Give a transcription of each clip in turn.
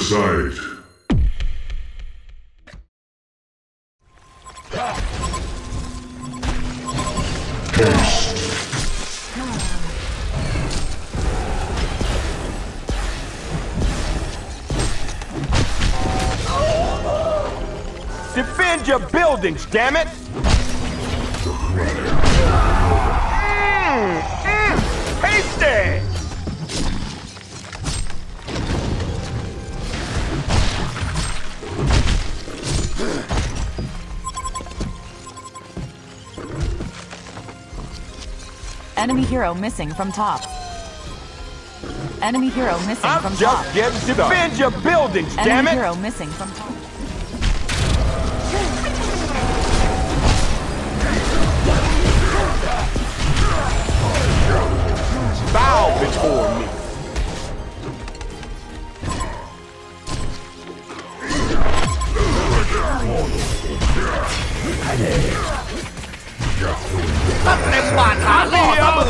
Haste. Defend your buildings, damn it! Enemy hero missing from top. Enemy hero missing I'm from just top. getting started. Defend your buildings, damn it! Enemy hero missing from top. Bow before me. me. ๆถ้ าเต็มบาดขาล่อซะมื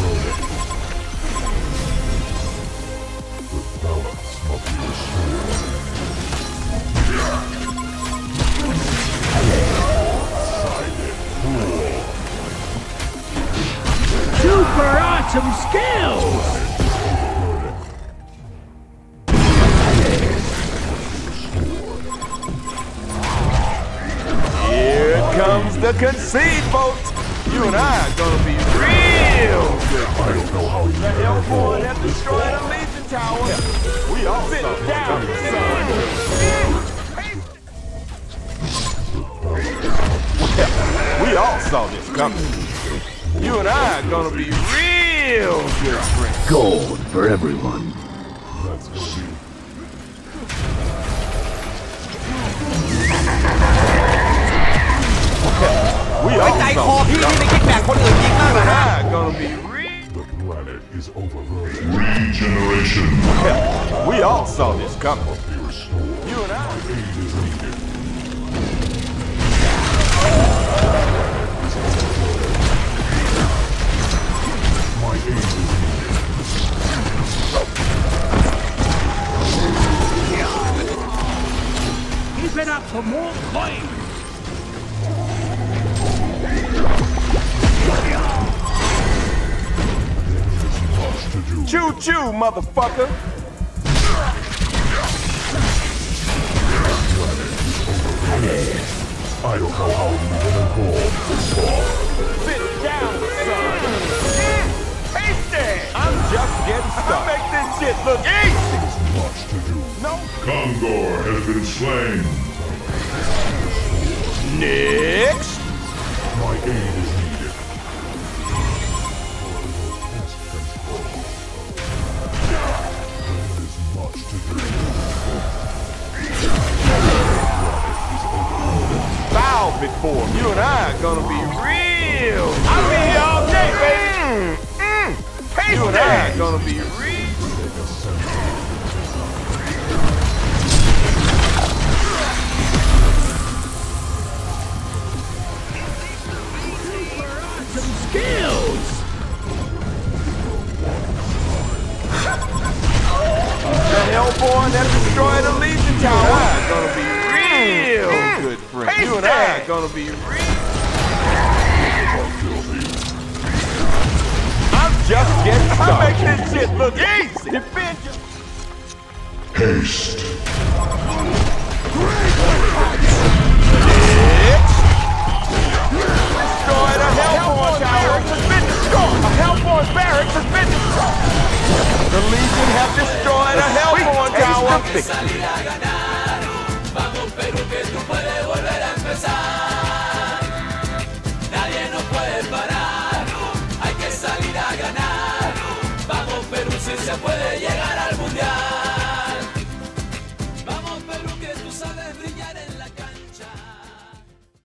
Super awesome skills! Here comes the concede, folks. You and I are gonna be real good. I don't know how you The never Hellborn fall. have destroyed a Legion Tower. We all sit down, son. We all saw this coming. You and I are gonna be real good friends. Gold for everyone. Let's go. We ไว้ all ใจคอ saw พี่ this นี่ coming. ไม่คิดแบ่งคนอื่นยิงมาก You เลย and นะ I are gonna be real. The planet is overrun. Regeneration. We all saw this coming. Be restored. You and I. for more coins! Much to do. Choo choo, motherfucker. I don't know how you've been involved this far. Sit down, son. Hasty. I'm just getting started. I make this shit look easy. There's much to do. No. Kongor has been slain. Next. My aid is needed. There is much to do. Bow before. You and I are gonna be real. I'll be here all day, baby. Mm, mm. You and I are gonna be real. The Hellborn that destroyed the Legion Tower. You and I are gonna be real good friends. You and I are gonna be real. I'm just getting started. I make this shit look easy. Defend your... Haste. Destroy the Hellborn Tower. has been destroyed. A Hellborn barracks has been destroyed. The Legion have destroyed a Hellborn Vamos que salir a ganar. Vamos Perú que tú puedes volver a empezar. Nadie nos puede parar. Hay que salir a ganar. Vamos Perú si se puede llegar.